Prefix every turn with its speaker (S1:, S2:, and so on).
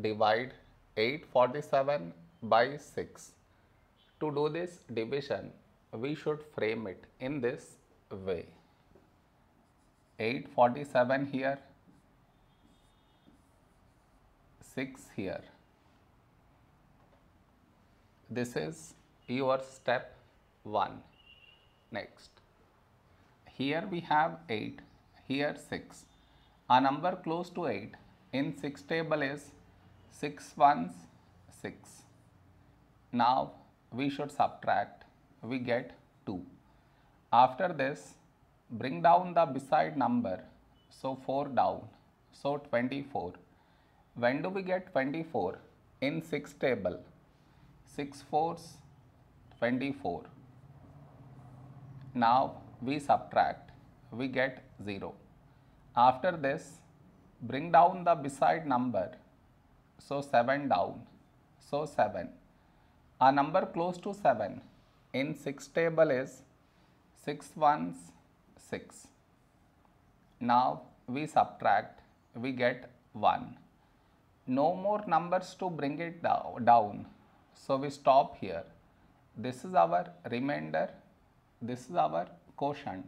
S1: divide 847 by 6. To do this division, we should frame it in this way. 847 here, 6 here. This is your step 1. Next, here we have 8, here 6. A number close to 8 in 6 table is 6 ones 6. Now we should subtract, we get 2. After this, bring down the beside number, so 4 down, so 24. When do we get 24? In 6 table, 6 fours 24. Now we subtract, we get 0. After this, bring down the beside number, so 7 down, so 7. A number close to 7 in 6 table is 6 ones 6. Now we subtract, we get 1. No more numbers to bring it down, so we stop here. This is our remainder, this is our quotient.